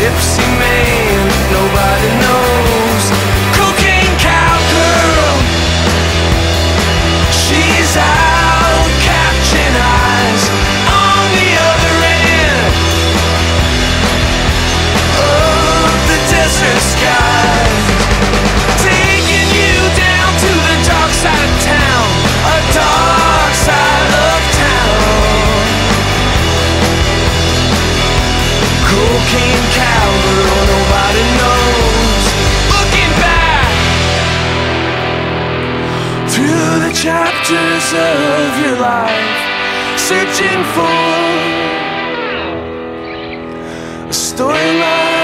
Если chapters of your life, searching for a storyline.